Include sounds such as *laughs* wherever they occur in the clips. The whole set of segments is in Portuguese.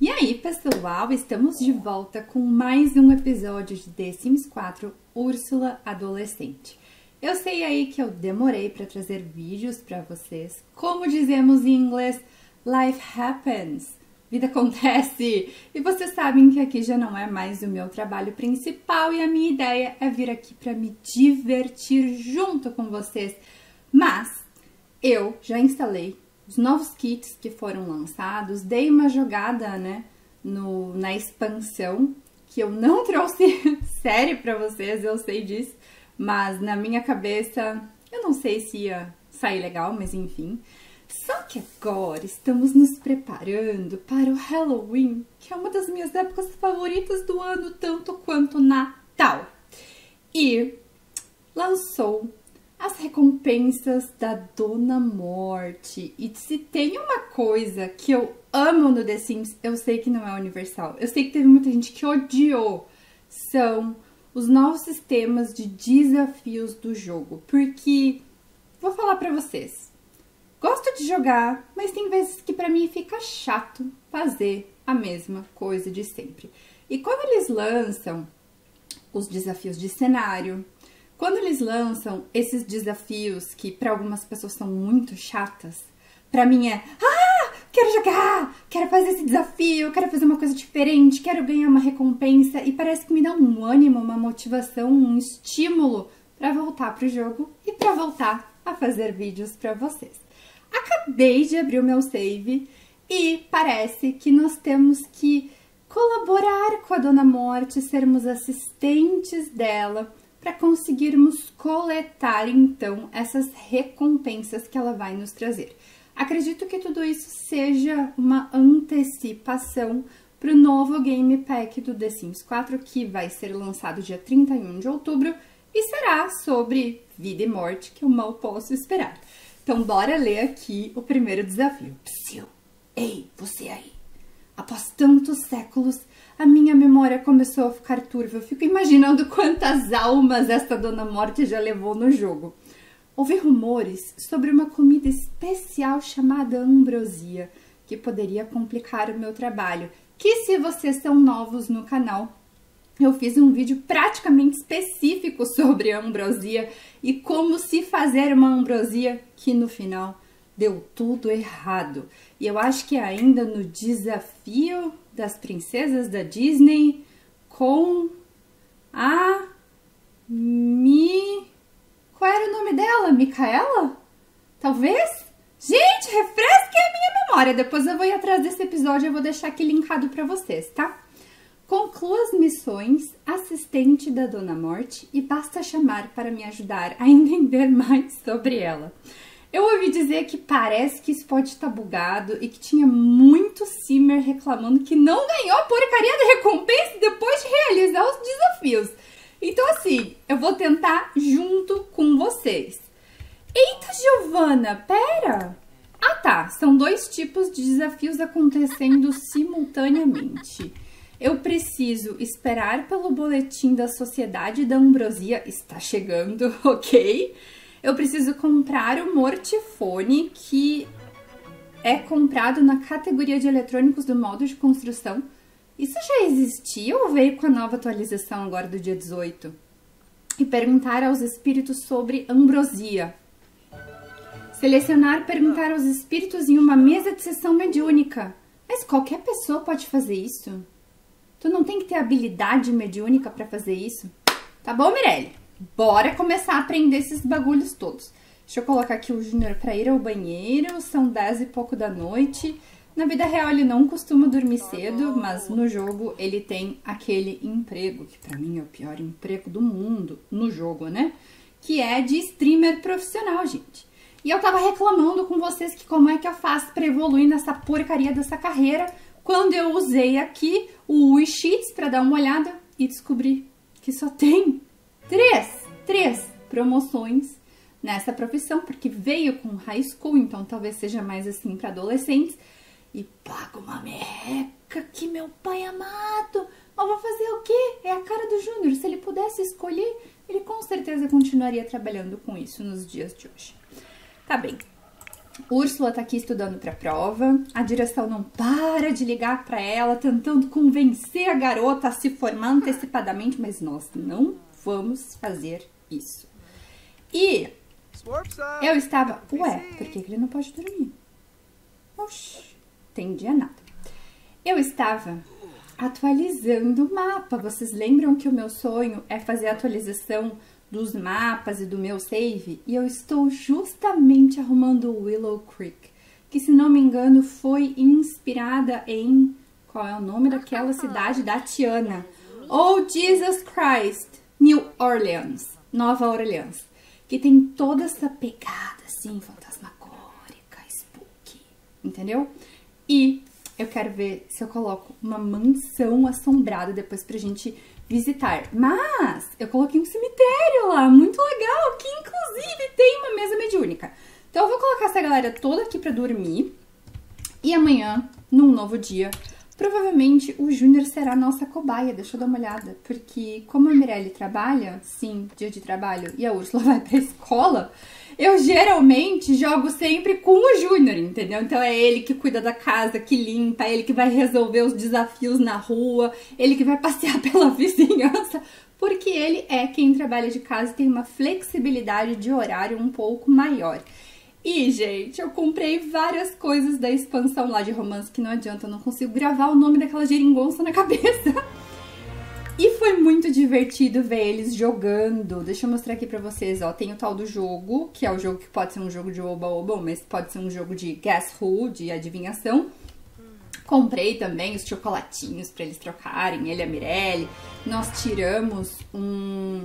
E aí, pessoal, estamos de volta com mais um episódio de The Sims 4 Úrsula Adolescente. Eu sei aí que eu demorei para trazer vídeos para vocês. Como dizemos em inglês, life happens. Vida acontece. E vocês sabem que aqui já não é mais o meu trabalho principal e a minha ideia é vir aqui para me divertir junto com vocês. Mas eu já instalei os novos kits que foram lançados, dei uma jogada, né, no, na expansão, que eu não *laughs* trouxe série para vocês, eu sei disso, mas na minha cabeça, eu não sei se ia sair legal, mas enfim. Só que agora estamos nos preparando para o Halloween, que é uma das minhas épocas favoritas do ano, tanto quanto Natal. E lançou as recompensas da Dona Morte. E se tem uma coisa que eu amo no The Sims, eu sei que não é universal. Eu sei que teve muita gente que odiou. São os novos sistemas de desafios do jogo. Porque, vou falar pra vocês, gosto de jogar, mas tem vezes que pra mim fica chato fazer a mesma coisa de sempre. E quando eles lançam os desafios de cenário, quando eles lançam esses desafios que para algumas pessoas são muito chatas, para mim é: "Ah, quero jogar, quero fazer esse desafio, quero fazer uma coisa diferente, quero ganhar uma recompensa" e parece que me dá um ânimo, uma motivação, um estímulo para voltar pro jogo e para voltar a fazer vídeos para vocês. Acabei de abrir o meu save e parece que nós temos que colaborar com a Dona Morte, sermos assistentes dela para conseguirmos coletar então essas recompensas que ela vai nos trazer. Acredito que tudo isso seja uma antecipação para o novo Game Pack do The Sims 4, que vai ser lançado dia 31 de outubro e será sobre vida e morte, que eu mal posso esperar. Então, bora ler aqui o primeiro desafio. Psiu! Ei, você aí! Após tantos séculos, a minha memória começou a ficar turva. Eu fico imaginando *laughs* quantas almas esta Dona Morte já levou no jogo. Houve rumores sobre uma comida especial chamada ambrosia, que poderia complicar o meu trabalho. Que se vocês são novos no canal, eu fiz um vídeo praticamente específico sobre a ambrosia e como se fazer uma ambrosia que no final deu tudo errado. E eu acho que ainda no desafio das princesas da Disney com a Mi. Qual era o nome dela? Micaela? Talvez? Gente, refresque a minha memória. Depois eu vou ir atrás desse episódio eu vou deixar aqui linkado para vocês, tá? Conclua as missões assistente da Dona Morte e basta chamar para me ajudar a *laughs* entender mais sobre ela. Eu ouvi dizer que parece que pode estar bugado e que tinha muito simmer reclamando que não ganhou a porcaria da recompensa depois de realizar os desafios. Então, assim, eu vou tentar junto com vocês. Eita, Giovana, pera! Ah, tá. São dois tipos de desafios acontecendo simultaneamente. Eu preciso esperar pelo boletim da Sociedade da Ambrosia. Está chegando, *laughs* ok? Eu preciso comprar o Mortifone, que é comprado na categoria de eletrônicos do modo de construção. Isso já existia ou veio com a nova atualização agora do dia 18? E perguntar aos espíritos sobre ambrosia. Selecionar perguntar aos espíritos em uma mesa de sessão mediúnica. Mas qualquer pessoa pode fazer isso? Tu não tem que ter habilidade mediúnica para fazer isso? Tá bom, Mirelle? Bora começar a aprender esses bagulhos todos. Deixa eu colocar aqui o Júnior para ir ao banheiro, são 10 e pouco da noite. Na vida real ele não costuma dormir cedo, mas no jogo ele tem aquele emprego, que para mim é o pior emprego do mundo no jogo, né? Que é de streamer profissional, gente. E eu tava reclamando com vocês que como é que eu faço para evoluir nessa porcaria dessa carreira, quando eu usei aqui o Wishits para dar uma olhada e descobri que só tem três, três promoções nessa profissão, porque veio com high school, então talvez seja mais assim para adolescentes. E paga uma merreca que meu pai amado. Mas vou fazer o quê? É a cara do Júnior. Se ele pudesse escolher, ele com certeza continuaria trabalhando com isso nos dias de hoje. Tá bem. Úrsula tá aqui estudando pra prova. A direção não para de ligar para ela, tentando convencer a garota a se formar antecipadamente, mas nós não vamos fazer isso. E eu estava, ué, por que ele não pode dormir? Oxi, entendi nada. Eu estava atualizando o mapa. Vocês lembram que o meu sonho é fazer a atualização dos mapas e do meu save? E eu estou justamente arrumando Willow Creek, que se não me engano foi inspirada em qual é o nome daquela cidade da Tiana? Oh Jesus Christ, New Orleans, Nova Orleans, que tem toda essa pegada assim fantasmagórica, spooky, entendeu? E eu quero ver se eu coloco uma mansão assombrada depois pra gente visitar. Mas eu coloquei um cemitério lá, muito legal, que inclusive tem uma mesa mediúnica. Então eu vou colocar essa galera toda aqui pra dormir. E amanhã, num novo dia, provavelmente o Júnior será nossa cobaia. Deixa eu dar uma olhada. Porque como a Mirelle trabalha, sim, dia de trabalho, e a Úrsula *laughs* vai pra escola, eu geralmente jogo sempre com o Júnior, entendeu? Então é ele que cuida da casa, que limpa, ele que vai resolver os desafios na rua, ele que vai passear *laughs* pela vizinhança, porque ele é quem trabalha de casa e tem uma flexibilidade de horário um pouco maior. E, gente, eu comprei várias coisas da expansão lá de romance que não adianta, eu não consigo gravar o nome daquela geringonça na *laughs* cabeça. E foi muito divertido ver eles jogando. Deixa eu mostrar aqui pra vocês, ó. Tem o tal do jogo, que é o jogo que pode ser um jogo de oba-oba, mas pode ser um jogo de Guess Who, de adivinhação. Comprei também os chocolatinhos pra eles trocarem, ele e a Mirelle. Nós tiramos um,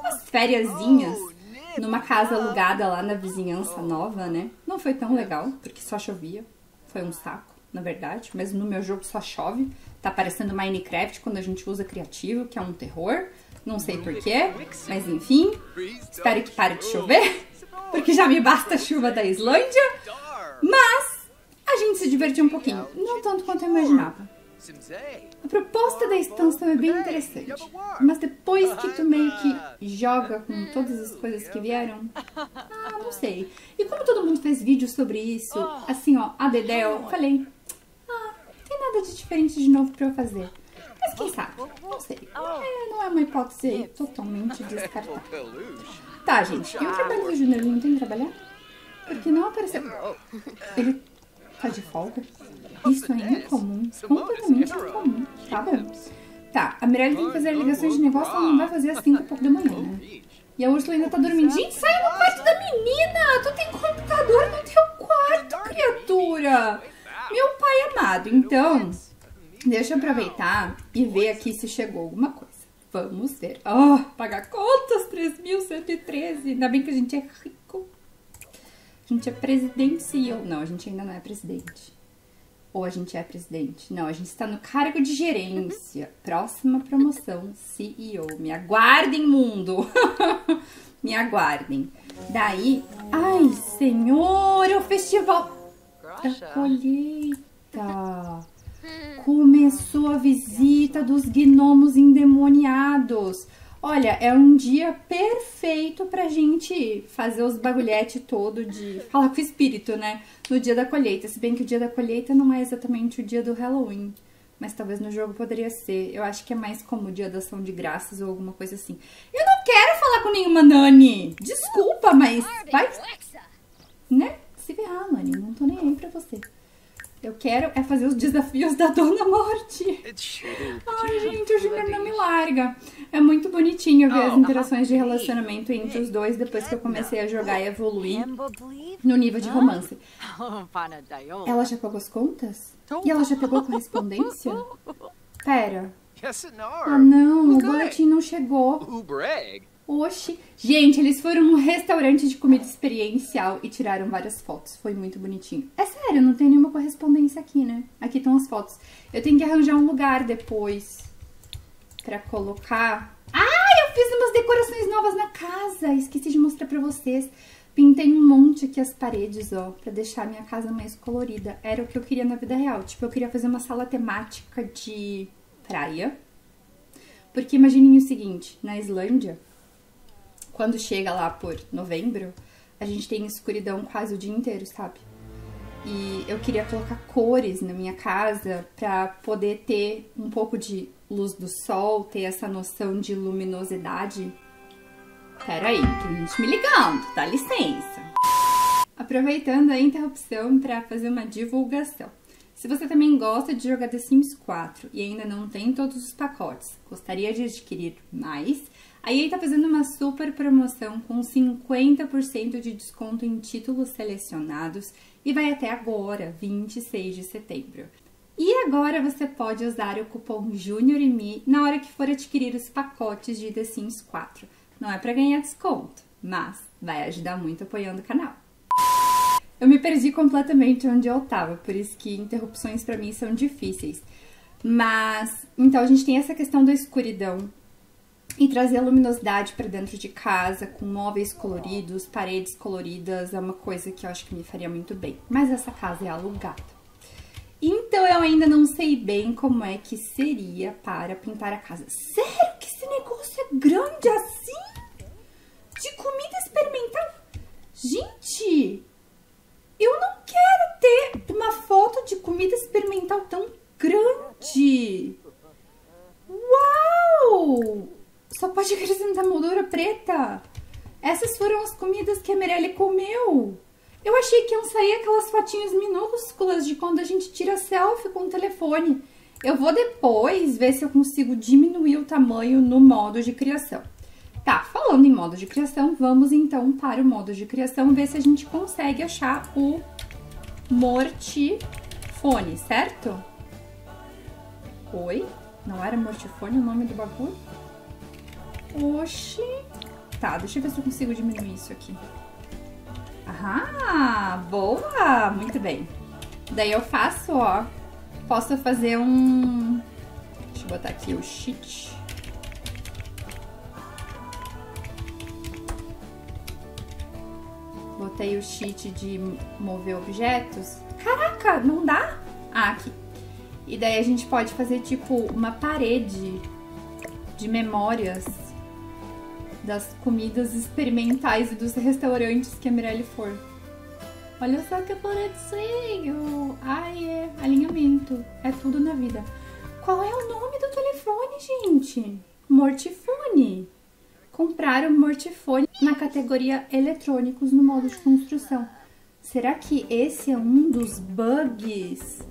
umas fériasinhas numa casa alugada lá na vizinhança nova, né? Não foi tão legal, porque só chovia. Foi um saco, na verdade. Mas no meu jogo só chove. Tá parecendo Minecraft quando a gente usa criativo, que é um terror. Não sei porquê, mas enfim. Espero que pare de chover, *laughs* porque já me basta a chuva da Islândia. Mas a gente se divertiu um pouquinho, não tanto quanto eu imaginava. A proposta da expansão é bem interessante, mas depois que tu meio que joga com todas as coisas que vieram, ah, não sei. E como todo mundo fez vídeo sobre isso, assim ó, a Dedel, falei, nada de diferente de novo pra eu fazer. Mas quem sabe? Não sei. É, não é uma hipótese totalmente descartável. Tá, gente. E o trabalho do Júnior? Não tem trabalhar? Porque não apareceu. Ele tá de folga? Isso é incomum. Completamente incomum. Tá bom. Tá, a Mirelle tem que fazer ligações de negócio, ela não vai fazer às 5 e pouco da manhã, né? E a Úrsula ainda tá dormindo. Gente, sai no quarto da menina! Tu tem computador no teu quarto, criatura! Meu pai amado, então, deixa eu aproveitar e ver aqui se chegou alguma coisa. Vamos ver. Oh, pagar contas, 3.113. Ainda bem que a gente é rico. A gente é presidente CEO. Não, a gente ainda não é presidente. Ou a gente é presidente? Não, a gente está no cargo de gerência. Próxima promoção, CEO. Me aguardem, mundo! *laughs* Me aguardem. Daí, ai, senhor, é o festival da colheita. Começou a visita dos gnomos endemoniados. Olha, é um dia perfeito pra gente fazer os bagulhete todo de falar com o espírito, né? No dia da colheita. Se bem que o dia da colheita não é exatamente o dia do Halloween. Mas talvez no jogo poderia ser. Eu acho que é mais como o dia da ação de graças ou alguma coisa assim. Eu não quero falar com nenhuma Nani. Desculpa, mas vai. Né? se ferrar, Nani. Não tô nem aí pra você. Eu quero é fazer os desafios da Dona Morte. Ai, gente, o Júnior não me larga. É muito bonitinho ver as interações de relacionamento entre os dois depois que eu comecei a jogar e evoluir no nível de romance. Ela já pagou as contas? E ela já pegou a correspondência? *laughs* Pera. Ah, não, o boletim não chegou. Oxi. Gente, eles foram num restaurante de comida experiencial e tiraram várias fotos. Foi muito bonitinho. É sério, não tem nenhuma correspondência aqui, né? Aqui estão as fotos. Eu tenho que arranjar um lugar depois pra colocar... Ah, eu fiz umas decorações novas na casa. Esqueci de mostrar pra vocês. Pintei um monte aqui as paredes, ó, pra deixar a minha casa mais colorida. Era o que eu queria na vida real. Tipo, eu queria fazer uma sala temática de praia. Porque imaginem o seguinte, na Islândia, quando chega lá por novembro, a gente tem escuridão quase o dia inteiro, sabe? E eu queria colocar cores na minha casa para poder ter um pouco de luz do sol, ter essa noção de luminosidade. Pera aí, tem gente me ligando, dá licença. Aproveitando a interrupção para fazer uma divulgação. Se você também gosta de jogar The Sims 4 e ainda não tem todos os pacotes, gostaria de adquirir mais, a EA está fazendo uma super promoção com 50% de desconto em títulos selecionados e vai até agora, 26 de setembro. E agora você pode usar o cupom JUNIORME na hora que for adquirir os pacotes de The Sims 4. Não é para ganhar desconto, mas vai ajudar muito apoiando o canal. Eu me perdi completamente onde eu tava, por isso que interrupções para mim são difíceis. Mas, então a gente tem essa questão da escuridão, e trazer a luminosidade para dentro de casa, com móveis coloridos, paredes coloridas, é uma coisa que eu acho que me faria muito bem. Mas essa casa é alugada. Então eu ainda não sei bem como é que seria para pintar a casa. Sério que esse negócio é grande assim? De comida experimental? Gente, eu não quero ter uma foto de comida experimental tão grande. Uau! Só pode acrescentar moldura preta. Essas foram as comidas que a Mirelle comeu. Eu achei que iam sair aquelas fotinhas minúsculas de quando a gente tira selfie com o telefone. Eu vou depois ver se eu consigo diminuir o tamanho no modo de criação. Tá, falando em modo de criação, vamos então para o modo de criação ver se a gente consegue achar o mortifone, certo? Oi? Não era mortifone o nome do bagulho? Oxi. Tá, deixa eu ver se eu consigo diminuir isso aqui. Ah, boa! Muito bem. Daí eu faço, ó. Posso fazer um... Deixa eu botar aqui o cheat. Botei o cheat de mover objetos. Caraca, não dá? Ah, aqui. E daí a gente pode fazer, tipo, uma parede de memórias das comidas experimentais e dos restaurantes que a Mirelle for. Olha só que bonitinho! Ai, é alinhamento. É tudo na vida. Qual é o nome do telefone, gente? Mortifone. Comprar o Mortifone na categoria eletrônicos no modo de construção. Será que esse é um dos bugs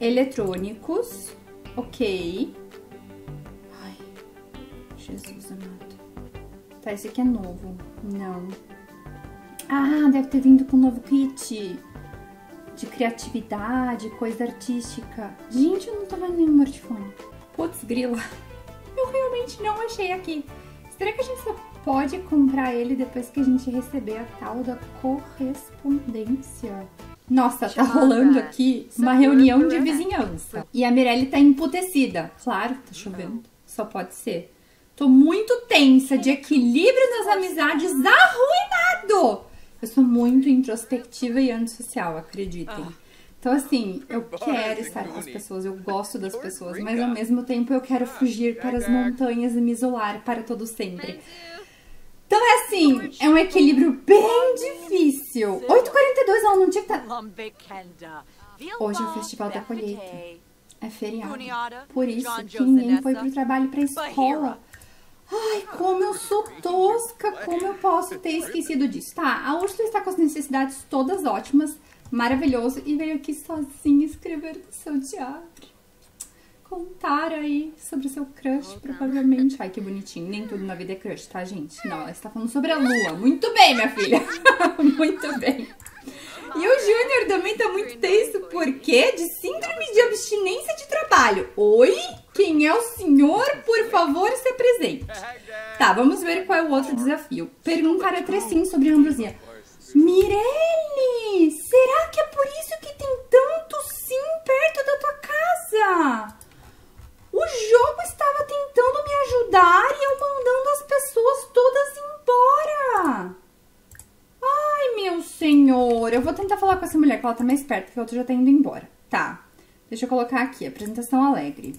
eletrônicos? Ok. Ai, Jesus amado. Esse aqui é novo. Não. Ah, deve ter vindo com um novo kit de criatividade, coisa artística. Gente, eu não tô vendo nenhum smartphone. Putz, grila. *laughs* Eu realmente não achei aqui. Será que a gente só pode comprar ele depois que a gente receber a tal da correspondência? Nossa, tá rolando aqui uma reunião de vizinhança. E a Mirelle tá emputecida. Claro, tá chovendo. Só pode ser. Tô muito tensa, de equilíbrio nas amizades arruinado. Eu sou muito introspectiva e antissocial, acreditem. Ah. Então, assim, eu quero estar com as pessoas, eu gosto das pessoas, mas ao mesmo tempo eu quero fugir para as montanhas e me isolar para todo sempre. Então é assim, é um equilíbrio bem difícil. 8h42, ela não tinha que estar... Tá- Hoje é o Festival da Colheita. É feriado. Por isso que ninguém foi pro trabalho pra escola. Ai, como eu sou tosca, como eu posso ter esquecido disso? Tá, a Úrsula está com as necessidades todas ótimas, maravilhoso, e veio aqui sozinha escrever no seu diário. Contar aí sobre o seu crush, provavelmente. Ai, que bonitinho. Nem tudo na vida é crush, tá, gente? Não, ela está falando sobre a lua. Muito bem, minha filha. *laughs* Muito bem. E o Júnior também tá muito tenso, porque de síndrome de abstinência de trabalho. Oi? Quem é o senhor? Por favor, se apresente. Tá, vamos ver qual é o outro desafio. Perguntar a Tressim sobre a ambrosia. Mirelle, será que é por isso que tem tanto sim perto da tua casa? O jogo estava tentando me ajudar e eu mandando as pessoas todas embora. Ai, meu senhor, eu vou tentar falar com essa mulher, que ela tá mais perto, que a outra já tá indo embora. Tá, deixa eu colocar aqui, apresentação alegre.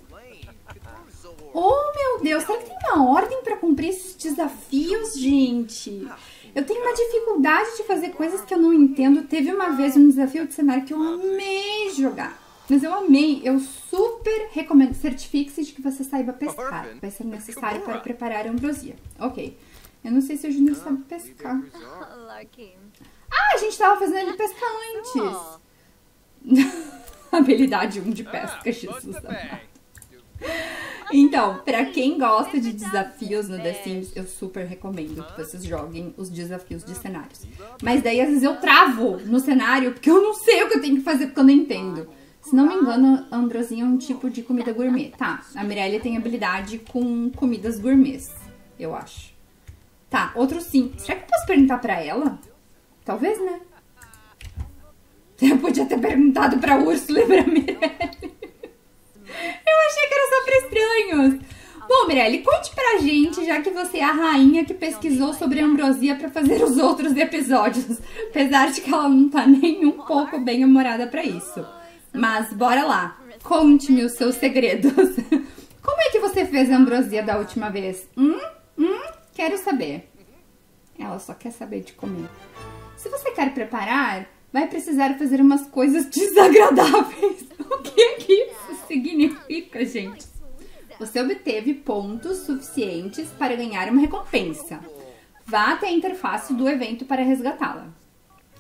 Oh, meu Deus, será que tem uma ordem para cumprir esses desafios, gente? Eu tenho uma dificuldade de fazer coisas que eu não entendo. Teve uma vez um desafio de cenário que eu amei jogar. Mas eu amei, eu super recomendo. Certifique-se de que você saiba pescar. Vai ser necessário para preparar a ambrosia. Ok. Eu não sei se o Júnior sabe pescar. Ah, a gente tava fazendo ele pescar antes. *laughs* Habilidade 1 de pesca, Jesus amado. Então, para quem gosta de desafios no The Sims, eu super recomendo que vocês joguem os desafios de cenários. Mas daí, às vezes, eu travo no cenário porque eu não sei o que eu tenho que fazer porque eu não entendo. Se não me engano, ambrosinha é um tipo de comida gourmet. Tá, a Mirelle tem habilidade com comidas gourmets, eu acho. Tá, outro sim. Será que eu posso perguntar pra ela? Talvez, né? *laughs* Eu podia ter perguntado pra Úrsula e pra Mirelle. Mirelle, conte pra gente, já que você é a rainha que pesquisou sobre ambrosia para fazer os outros episódios. Apesar de que ela não tá nem um pouco bem humorada pra isso. Mas bora lá, conte-me os seus segredos. *laughs* Como é que você fez a ambrosia da última vez? Hum? Hum? Quero saber. Ela só quer saber de comer. Se você quer preparar, vai precisar fazer umas coisas *laughs* desagradáveis. O que é que isso significa, gente? Você obteve pontos suficientes para ganhar uma recompensa. Vá até a interface do evento para resgatá-la.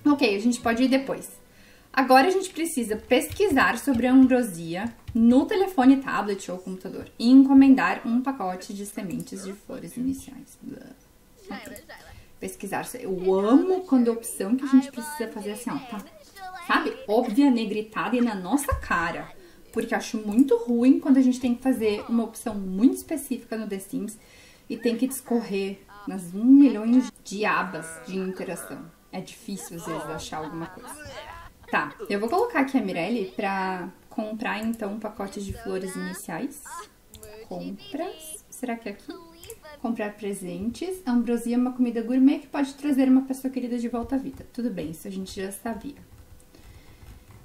Ok, a gente pode ir depois. Agora a gente precisa pesquisar sobre a ambrosia no telefone, tablet ou computador e encomendar um pacote de sementes de flores iniciais. Okay. Pesquisar. Eu amo quando a opção que a gente precisa fazer assim, ó, tá? Sabe? Óbvia, negritada e na nossa cara. Porque acho muito ruim quando a gente tem que fazer uma opção muito específica no The Sims e tem que discorrer nas milhões de abas de interação. É difícil às vezes achar alguma coisa. Tá, eu vou colocar aqui a Mirelle pra comprar então um pacote de flores iniciais. Compras. Será que é aqui? Comprar presentes. Ambrosia é uma comida gourmet que pode trazer uma pessoa querida de volta à vida. Tudo bem, isso a gente já sabia.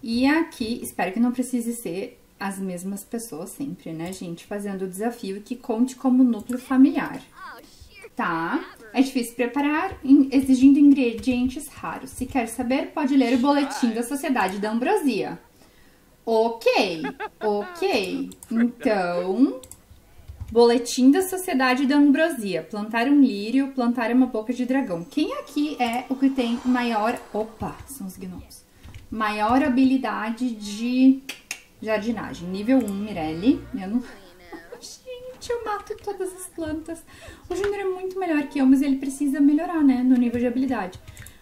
E aqui, espero que não precise ser as mesmas pessoas sempre, né, gente? Fazendo o desafio que conte como núcleo familiar. Tá? É difícil preparar, exigindo ingredientes raros. Se quer saber, pode ler o boletim da Sociedade da Ambrosia. Ok, ok. Então, boletim da Sociedade da Ambrosia. Plantar um lírio, plantar uma boca de dragão. Quem aqui é o que tem maior... Opa, são os gnomos. Maior habilidade de jardinagem. Nível 1, Mirelle. Eu não gente, eu mato todas as plantas. O Júnior é muito melhor que eu, mas ele precisa melhorar, né, no nível de habilidade.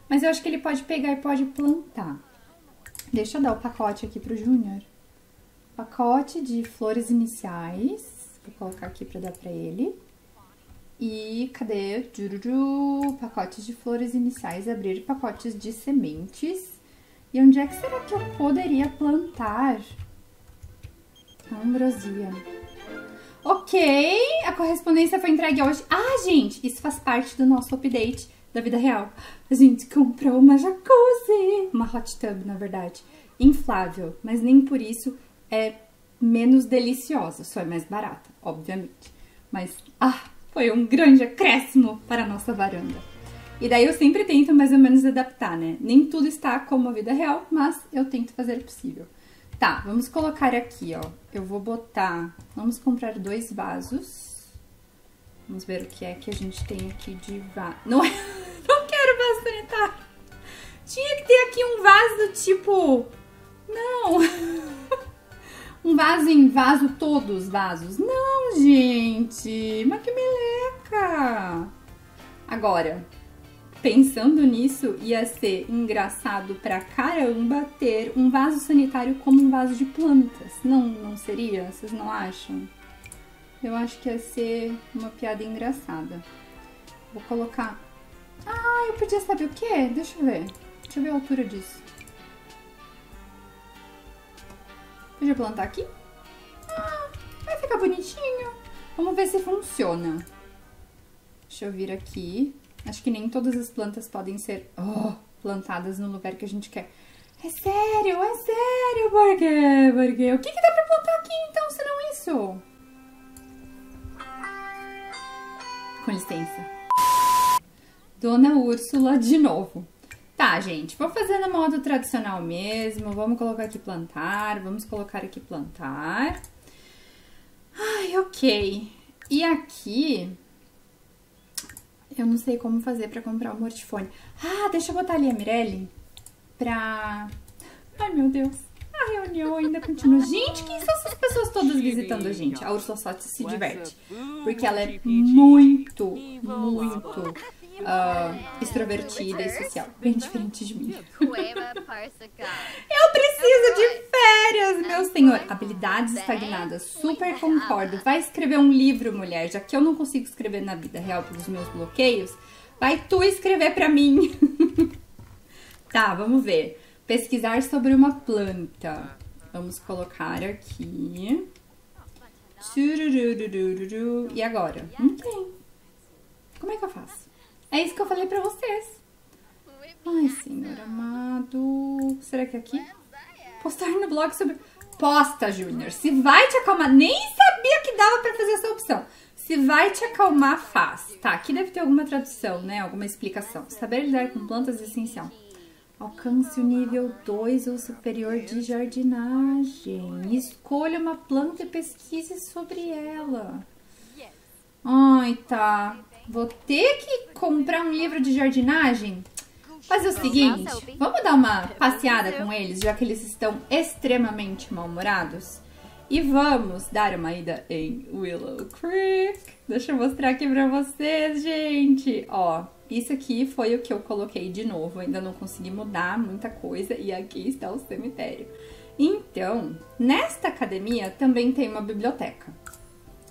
Mas eu acho que ele pode pegar e pode plantar. Deixa eu dar o pacote aqui pro Júnior. Pacote de flores iniciais. Vou colocar aqui pra dar pra ele. E cadê? Jururu, pacotes de flores iniciais, abrir pacotes de sementes. E onde é que será que eu poderia plantar ambrosia? Ok, a correspondência foi entregue hoje. Ah, gente, isso faz parte do nosso update da vida real. A gente comprou uma jacuzzi, uma hot tub, na verdade, inflável, mas nem por isso é menos deliciosa, só é mais barata, obviamente. Mas, ah, foi um grande acréscimo para a nossa varanda. E daí eu sempre tento mais ou menos adaptar, né? Nem tudo está como a vida real, mas eu tento fazer o possível. Tá, vamos colocar aqui, ó. Eu vou botar... Vamos comprar dois vasos. Vamos ver o que é que a gente tem aqui de vaso. *laughs* Não, não quero vaso sanitário. Tinha que ter aqui um vaso, tipo... Não. *laughs* um vaso em vaso, todos os vasos. Não, gente. Mas que meleca. Agora, Pensando nisso, ia ser engraçado pra caramba ter um vaso sanitário como um vaso de plantas. Não, não seria? Vocês não acham? Eu acho que ia ser uma piada engraçada. Vou colocar... Ah, eu podia saber o quê? Deixa eu ver. Deixa eu ver a altura disso. Podia plantar aqui? Ah, vai ficar bonitinho. Vamos ver se funciona. Deixa eu vir aqui. Acho que nem todas as plantas podem ser oh, plantadas no lugar que a gente quer. É sério, é sério, por quê? Por quê? O que, que dá pra plantar aqui então, se não isso? licença. Dona Úrsula de novo. Tá, gente, vou fazer no modo tradicional mesmo. Vamos colocar aqui plantar, vamos colocar aqui plantar. Ai, ok. E aqui, eu não sei como fazer pra comprar o mortifone. Ah, deixa eu botar ali a Mirelle pra... Ai, meu Deus. A reunião ainda continua. Gente, quem são essas pessoas todas visitando a gente? A Ursula só se diverte. Porque ela é muito, muito uh, extrovertida e social. Bem diferente de mim. Eu preciso de férias, meu senhor. Habilidades estagnadas. Super concordo. Vai escrever um livro, mulher. Já que eu não consigo escrever na vida real pelos meus bloqueios, vai tu escrever pra mim. *laughs* tá, vamos ver. Pesquisar sobre uma planta. Vamos colocar aqui. E agora? Não tem. Como é que eu faço? É isso que eu falei pra vocês. Ai, senhor amado. Será que é aqui? Postar no blog sobre... Posta, Júnior. Se vai te acalmar... Nem sabia que dava pra fazer essa opção. Se vai te acalmar, faz. Tá, aqui deve ter alguma tradução, né? Alguma explicação. Saber lidar com plantas é essencial. Alcance o nível 2 ou superior de jardinagem. Escolha uma planta e pesquise sobre ela. Ai, tá. Vou ter que comprar um livro de jardinagem? Fazer o seguinte, vamos dar uma passeada com eles, já que eles estão extremamente mal-humorados? E vamos dar uma ida em Willow Creek. Deixa eu mostrar aqui pra vocês, gente. Ó, isso aqui foi o que eu coloquei de novo, ainda não consegui mudar muita coisa e aqui está o cemitério. Então, nesta academia também tem uma biblioteca.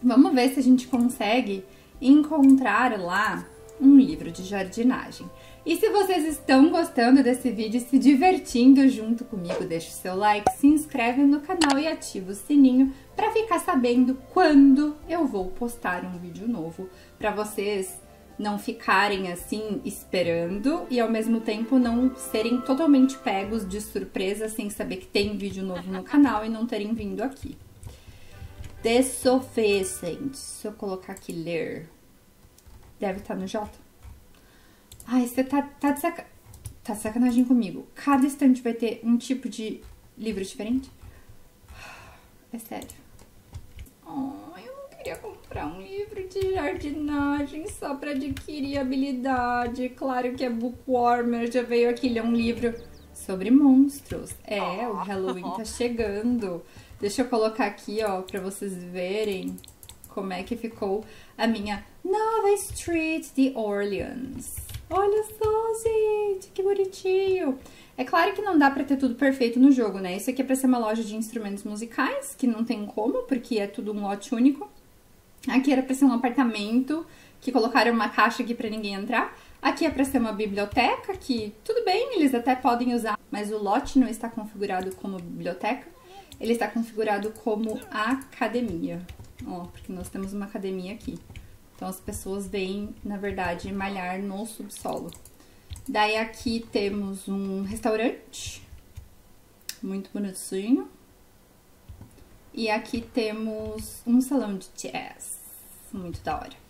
Vamos ver se a gente consegue encontrar lá um livro de jardinagem. E se vocês estão gostando desse vídeo e se divertindo junto comigo, deixa o seu like, se inscreve no canal e ativa o sininho para ficar sabendo quando eu vou postar um vídeo novo para vocês não ficarem assim esperando e ao mesmo tempo não serem totalmente pegos de surpresa sem saber que tem vídeo novo no canal e não terem vindo aqui. The Sufficient. Se eu colocar aqui ler, deve estar tá no J. Ai, você tá, tá, de saca... tá de sacanagem comigo. Cada estante vai ter um tipo de livro diferente? É sério. Oh, eu não queria comprar um livro de jardinagem só pra adquirir habilidade. Claro que é bookwormer, já veio aqui ler um livro sobre monstros. É, o Halloween tá chegando. *laughs* Deixa eu colocar aqui, ó, pra vocês verem como é que ficou a minha nova Street de Orleans. Olha só, gente, que bonitinho. É claro que não dá pra ter tudo perfeito no jogo, né? Isso aqui é pra ser uma loja de instrumentos musicais, que não tem como, porque é tudo um lote único. Aqui era pra ser um apartamento, que colocaram uma caixa aqui pra ninguém entrar. Aqui é para ser uma biblioteca, que tudo bem, eles até podem usar, mas o lote não está configurado como biblioteca, ele está configurado como academia. Ó, porque nós temos uma academia aqui. Então as pessoas vêm, na verdade, malhar no subsolo. Daí aqui temos um restaurante, muito bonitinho. E aqui temos um salão de jazz, muito da hora.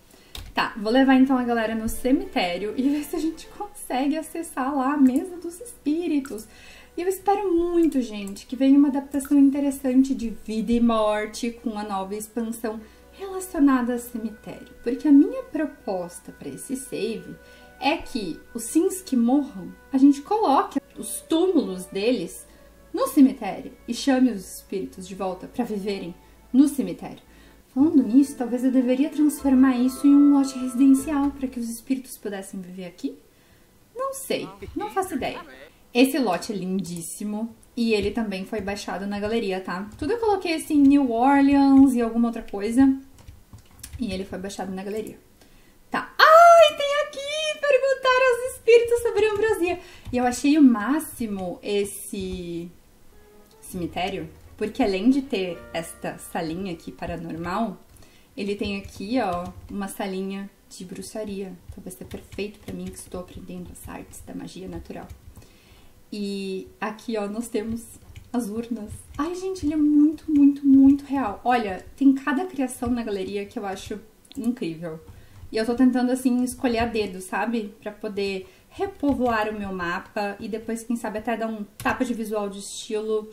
Tá, vou levar então a galera no cemitério e ver se a gente consegue acessar lá a mesa dos espíritos. E eu espero muito, gente, que venha uma adaptação interessante de vida e morte com a nova expansão relacionada a cemitério. Porque a minha proposta para esse save é que os sims que morram, a gente coloque os túmulos deles no cemitério e chame os espíritos de volta para viverem no cemitério. Falando nisso, talvez eu deveria transformar isso em um lote residencial para que os espíritos pudessem viver aqui? Não sei, não faço ideia. Esse lote é lindíssimo e ele também foi baixado na galeria, tá? Tudo eu coloquei assim, New Orleans e alguma outra coisa. E ele foi baixado na galeria. Tá. Ai, tem aqui! Perguntar aos espíritos sobre a ambrosia. E eu achei o máximo esse cemitério, porque além de ter esta salinha aqui paranormal, ele tem aqui, ó, uma salinha de bruxaria. Então vai ser perfeito para mim que estou aprendendo as artes da magia natural. E aqui, ó, nós temos as urnas. Ai, gente, ele é muito, muito, muito real. Olha, tem cada criação na galeria que eu acho incrível. E eu tô tentando, assim, escolher a dedo, sabe? Pra poder repovoar o meu mapa e depois, quem sabe, até dar um tapa de visual de estilo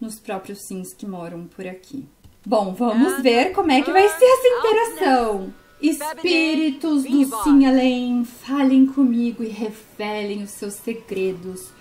nos próprios sims que moram por aqui. Bom, vamos ver como é que vai ser essa interação. Espíritos do Sim Além, falem comigo e revelem os seus segredos.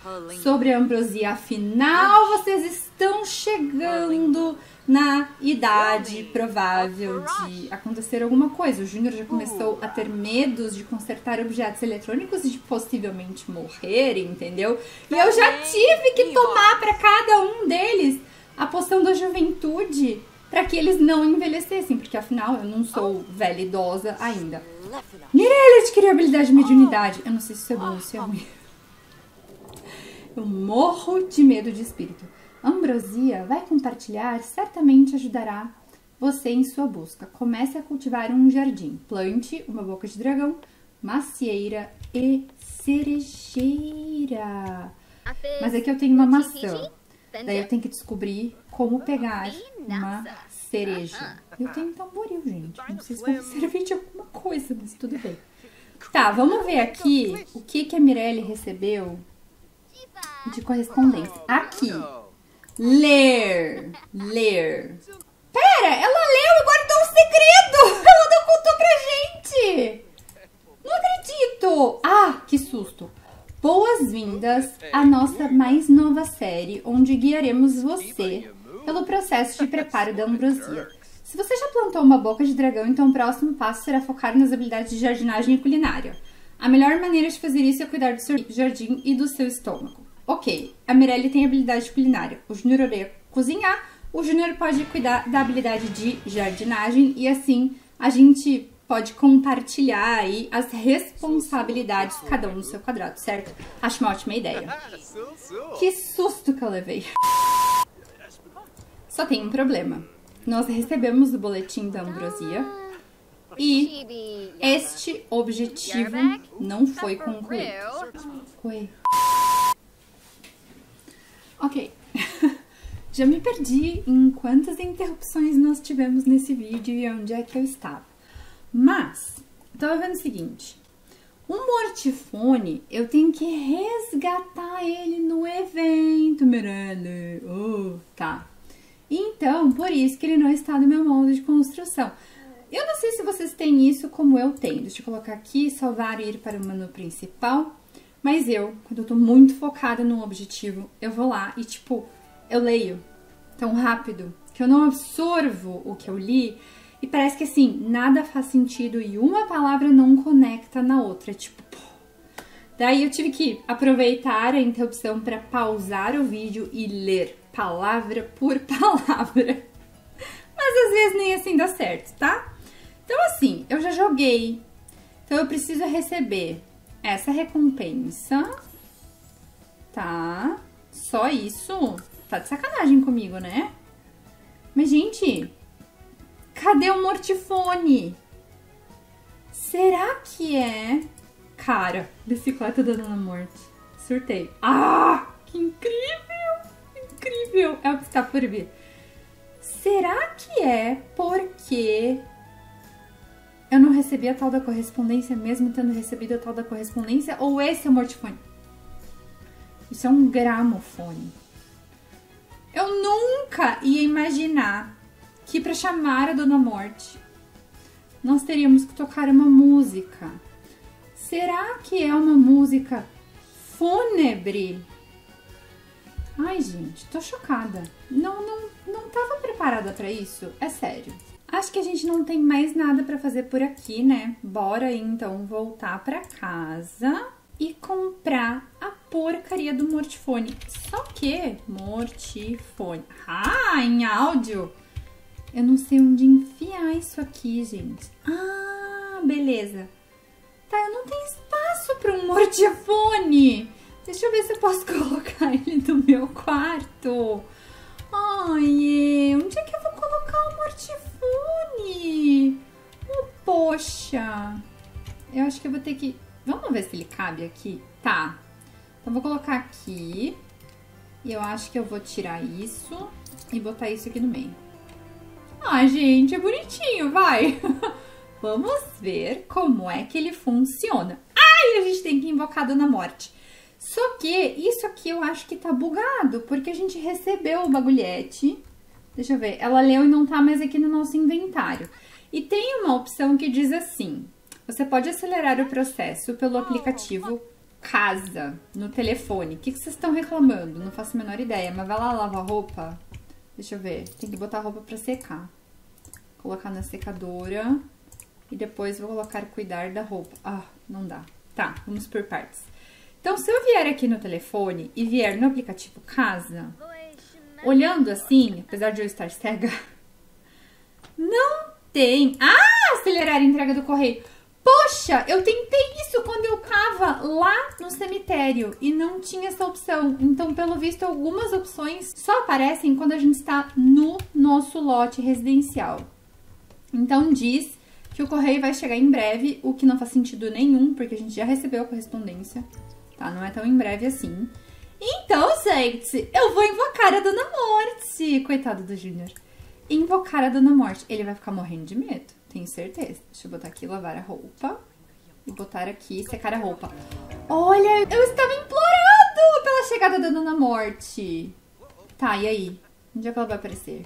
Sobre a ambrosia. Afinal, vocês estão chegando na idade provável de acontecer alguma coisa. O Júnior já começou a ter medos de consertar objetos eletrônicos e de possivelmente morrer, entendeu? E eu já tive que tomar para cada um deles a poção da juventude para que eles não envelhecessem, porque afinal eu não sou velha idosa ainda. Mirella adquiriu habilidade de mediunidade. Eu não sei se isso é bom ou se é ruim. Eu morro de medo de espírito. Ambrosia vai compartilhar, certamente ajudará você em sua busca. Comece a cultivar um jardim. Plante uma boca de dragão, macieira e cerejeira. Mas aqui eu tenho uma maçã. Daí eu tenho que descobrir como pegar uma cereja. Eu tenho um tamboril, gente. Não sei se vai *laughs* servir de alguma coisa, mas tudo bem. Tá, vamos ver aqui o que, que a Mirelle recebeu de correspondência. Aqui. Ler. Ler. Pera, ela leu e guardou um segredo! *laughs* Ela não contou pra gente! Não acredito! Ah, que susto! Boas-vindas à nossa mais nova série, onde guiaremos você pelo processo de preparo da ambrosia. Se você já plantou uma boca de dragão, então o próximo passo será focar nas habilidades de jardinagem e culinária. A melhor maneira de fazer isso é cuidar do seu jardim e do seu estômago. Ok, a Mirelle tem habilidade de culinária, o Junior odeia cozinhar, o Junior pode cuidar da habilidade de jardinagem e assim a gente pode compartilhar aí as responsabilidades, cada um no seu quadrado, certo? Acho uma ótima ideia. Que susto que eu levei. Só tem um problema. Nós recebemos o boletim da Ambrosia e este objetivo não foi concluído. Oi. Ok. *laughs* Já me perdi em quantas interrupções nós tivemos nesse vídeo e onde é que eu estava. Mas, tava vendo o seguinte. O mortifone, eu tenho que resgatar ele no evento, Mirelle. Oh, tá. Então, por isso que ele não está no meu molde de construção. Eu não sei se vocês têm isso como eu tenho. Deixa eu colocar aqui, salvar e ir para o menu principal. Mas eu, quando eu tô muito focada num objetivo, eu vou lá e, tipo, eu leio tão rápido que eu não absorvo o que eu li e parece que assim, nada faz sentido e uma palavra não conecta na outra. Tipo, pô. Daí eu tive que aproveitar a interrupção para pausar o vídeo e ler palavra por *laughs* palavra. Mas às vezes nem assim dá certo, tá? Então assim, eu já joguei. Então eu preciso receber essa recompensa. Tá? Só isso? Tá de sacanagem comigo, né? Mas, gente, Cadê o mortifone? Será que é... Cara, bicicleta da Dona Morte. Surtei. Ah, que incrível! Incrível! É o que está por vir. Será que é porque eu não recebi a tal da correspondência mesmo tendo recebido a tal da correspondência? Ou esse é o mortifone? Isso é um gramofone. Eu nunca ia imaginar que para chamar a Dona Morte nós teríamos que tocar uma música. Será que é uma música fúnebre? Ai, gente, tô chocada. Não, não, não tava preparada para isso. É sério. Acho que a gente não tem mais nada para fazer por aqui, né? Bora então voltar para casa e comprar a porcaria do mortifone. Só que mortifone. Ah, em áudio eu não sei onde enfiar isso aqui, gente. Ah, beleza. Tá, eu não tenho espaço para um mortifone. Deixa eu ver se eu posso *laughs* colocar ele no meu quarto. Ai, onde é que eu vou colocar o mortifone? Oh, poxa. Eu acho que eu vou ter que... Vamos ver se ele cabe aqui? Tá. Então, vou colocar aqui. E eu acho que eu vou tirar isso e botar isso aqui no meio. Ah, gente, é bonitinho, vai. *laughs* Vamos ver como é que ele funciona. Ai, a gente tem que invocar a Dona Morte. Só que isso aqui eu acho que tá bugado, porque a gente recebeu o bagulhete. Deixa eu ver, ela leu e não tá mais aqui no nosso inventário. E tem uma opção que diz assim: você pode acelerar o processo pelo aplicativo Casa no telefone. O que, que vocês estão reclamando? Não faço a menor ideia, mas vai lá lavar roupa. Deixa eu ver, tem que botar a roupa pra secar. Colocar na secadora. E depois vou colocar cuidar da roupa. Ah, não dá. Tá, vamos por partes. Então, se eu vier aqui no telefone e vier no aplicativo Casa, olhando assim, apesar de eu estar cega, *laughs* não tem. Ah, acelerar a entrega do correio. Poxa, eu tentei isso quando eu tava lá no cemitério e não tinha essa opção. Então, pelo visto, algumas opções só aparecem quando a gente está no nosso lote residencial. Então, diz que o correio vai chegar em breve, o que não faz sentido nenhum, porque a gente já recebeu a correspondência, tá? Não é tão em breve assim. Então, gente, eu vou invocar a Dona Morte. Coitado do Júnior. Invocar a Dona Morte. Ele vai ficar morrendo de medo, tenho certeza. Deixa eu botar aqui lavar a roupa. E botar aqui secar a roupa. Olha, eu estava implorando pela chegada da Dona Morte. Tá, e aí? Onde é que ela vai aparecer?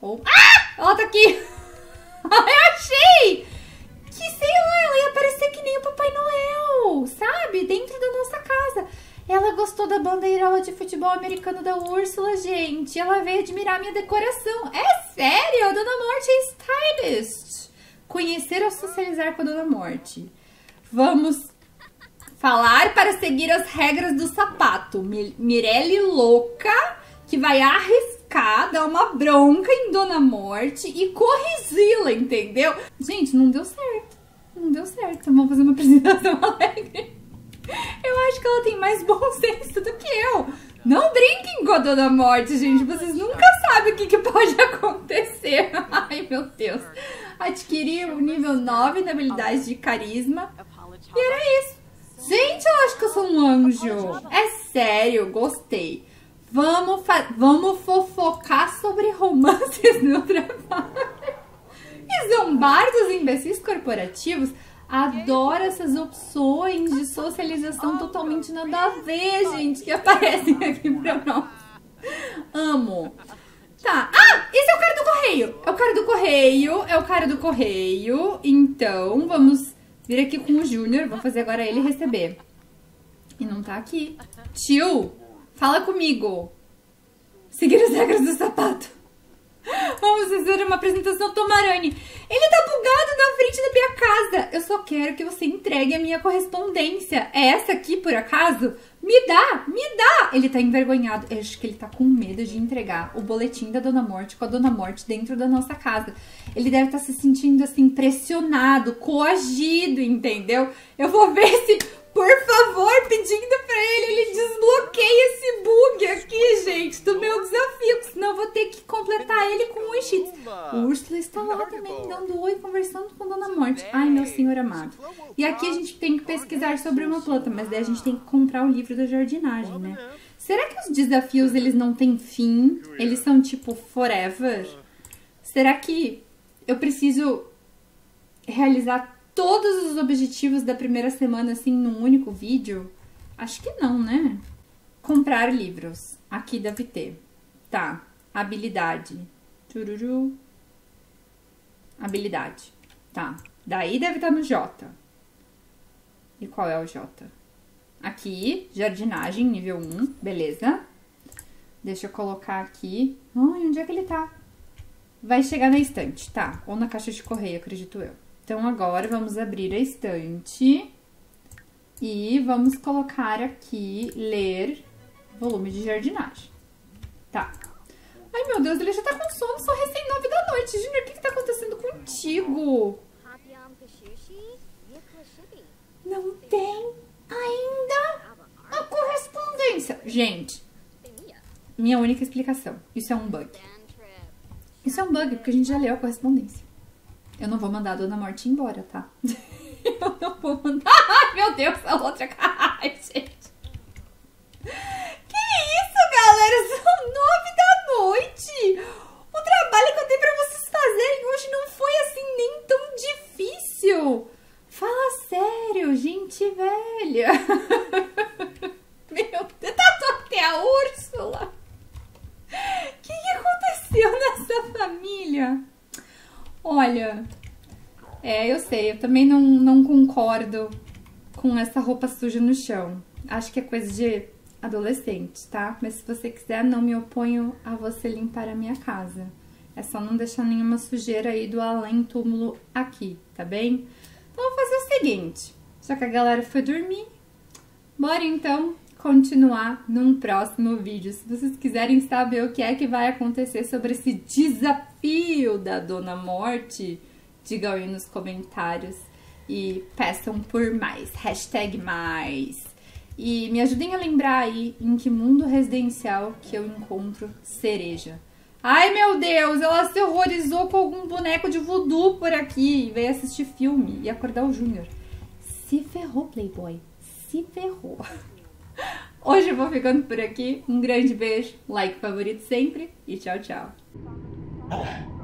Ou... Ah! Ela tá aqui! *laughs* eu achei! Que, sei lá, ela ia aparecer que nem o Papai Noel, sabe? Dentro da nossa casa. Ela gostou da bandeirola de futebol americano da Úrsula, gente. Ela veio admirar minha decoração. É sério? A Dona Morte é stylist. Conhecer ou socializar com a Dona Morte. Vamos falar para seguir as regras do sapato. Mirelle louca, que vai arriscar dar uma bronca em Dona Morte e corrigi-la, entendeu? Gente, não deu certo. Não deu certo. Vamos fazer uma apresentação *laughs* alegre. Eu acho que ela tem mais bom *laughs* senso do que eu. Não brinquem com a Dona Morte, gente. Vocês nunca sabem o que, que pode *laughs* acontecer. Ai, meu Deus. Adquiri o nível 9 na habilidade de carisma. E era isso. Gente, eu acho que eu sou um anjo. É sério, gostei. Vamos, vamos fofocar sobre romances no trabalho. E zombar dos imbecis corporativos. Adoro essas opções de socialização totalmente nada a ver, gente, que aparecem aqui pra nós. Amo. Tá. Ah, esse é o cara do correio. É o cara do correio. É o cara do correio. Então, vamos vir aqui com o Júnior. Vou fazer agora ele receber. E não tá aqui. Tio, Fala comigo. Seguir as regras do sapato. Vamos fazer uma apresentação Tomarani. Ele tá bugado na frente da minha casa. Eu só quero que você entregue a minha correspondência. É essa aqui, por acaso? Me dá, me dá. Ele tá envergonhado. Eu acho que ele tá com medo de entregar o boletim da Dona Morte com a Dona Morte dentro da nossa casa. Ele deve estar tá se sentindo assim, pressionado, coagido, entendeu? Eu vou ver se por favor, pedindo pra ele, ele desbloqueia esse bug aqui, gente, do meu desafio, senão eu vou ter que completar ele com o cheats. O Úrsula está lá também, dando oi, conversando com Dona Morte. Ai, meu senhor amado. E aqui a gente tem que pesquisar sobre uma planta, mas daí a gente tem que comprar o livro da jardinagem, né? Será que os desafios, eles não têm fim? Eles são, tipo, forever? Será que eu preciso realizar todos os objetivos da primeira semana assim num único vídeo? Acho que não, né? Comprar livros. Aqui deve ter. Tá. Habilidade. Tururu. Habilidade. Tá. Daí deve estar no J. E qual é o J? Aqui, jardinagem, nível 1. Beleza. Deixa eu colocar aqui. Ai, onde é que ele tá? Vai chegar na estante, tá. Ou na caixa de correio, acredito eu. Então, agora vamos abrir a estante e vamos colocar aqui ler volume de jardinagem. Tá. Ai, meu Deus, ele já tá com sono, só recém nove da noite. Junior, o que que tá acontecendo contigo? Não tem ainda a correspondência. Gente, minha única explicação. Isso é um bug. Isso é um bug, porque a gente já leu a correspondência. Eu não vou mandar a Dona Morte embora, tá? *laughs* eu não vou mandar. Ai, meu Deus, a outra *laughs* Ai, gente. Que isso, galera? São nove da noite. O trabalho que eu dei pra vocês fazerem hoje não foi assim nem tão difícil. Fala sério, gente velha. *laughs* Meu Deus, tá até a Úrsula. O que, que aconteceu nessa família? Olha, é, eu sei, eu também não, não concordo com essa roupa suja no chão. Acho que é coisa de adolescente, tá? Mas se você quiser, não me oponho a você limpar a minha casa. É só não deixar nenhuma sujeira aí do além túmulo aqui, tá bem? Então, vou fazer o seguinte, já que a galera foi dormir, bora então continuar num próximo vídeo. Se vocês quiserem saber o que é que vai acontecer sobre esse desafio da Dona Morte, digam aí nos comentários e peçam por mais. Hashtag mais. E me ajudem a lembrar aí em que mundo residencial que eu encontro cereja. Ai meu Deus, ela se horrorizou com algum boneco de voodoo por aqui e veio assistir filme e acordar o Júnior. Se ferrou, Playboy. Se ferrou. *laughs* Hoje eu vou ficando por aqui. Um grande beijo, like favorito sempre e tchau, tchau. *laughs*